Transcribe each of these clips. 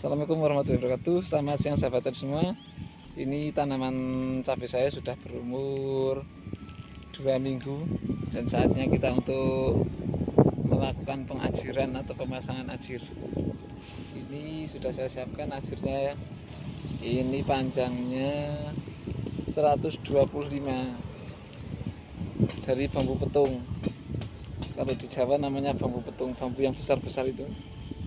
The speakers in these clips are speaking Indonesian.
Assalamualaikum warahmatullahi wabarakatuh. Selamat siang sahabat semua. Ini tanaman cabai saya sudah berumur dua minggu Dan saatnya kita untuk melakukan pengajiran atau pemasangan ajir. Ini sudah saya siapkan ajirnya. Ini panjangnya 125 dari bambu petung. Kalau di Jawa namanya bambu petung bambu yang besar-besar itu.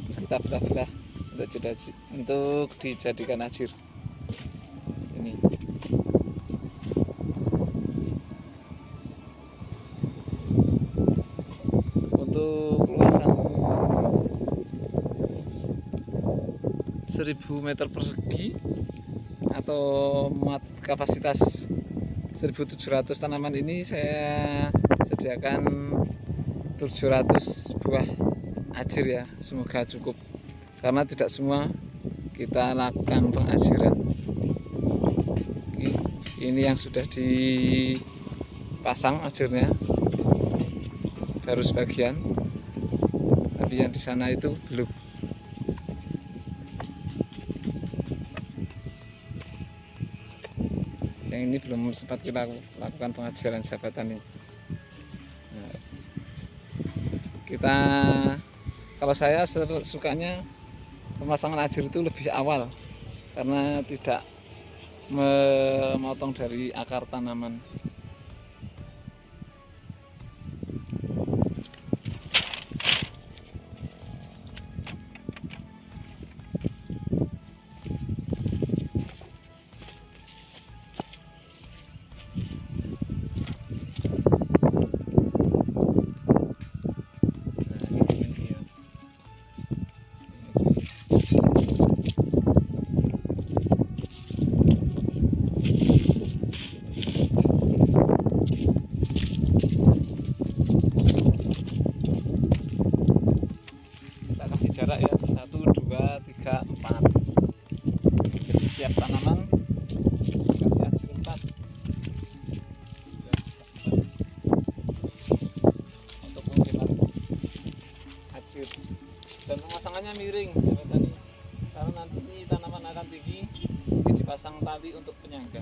Terus kita belah-belah untuk jadi untuk dijadikan ajir. Ini. Untuk luasan. 1000 meter persegi atau muat kapasitas 1700 tanaman ini saya sediakan 700 buah ajir ya. Semoga cukup karena tidak semua kita lakukan pengajiran ini yang sudah dipasang ajirnya baru sebagian. Tapi yang di sana itu belum. Yang ini belum sempat kita lakukan pengajaran sahabat tani nah, kita kalau saya sukanya pemasangan ajir itu lebih awal karena tidak memotong dari akar tanaman jarak ya satu dua tiga empat. Jadi setiap tanaman kasih hasil empat. Untuk pengiriman hasil. Dan pemasangannya miring karena nanti tanaman akan tinggi dipasang tali untuk penyangga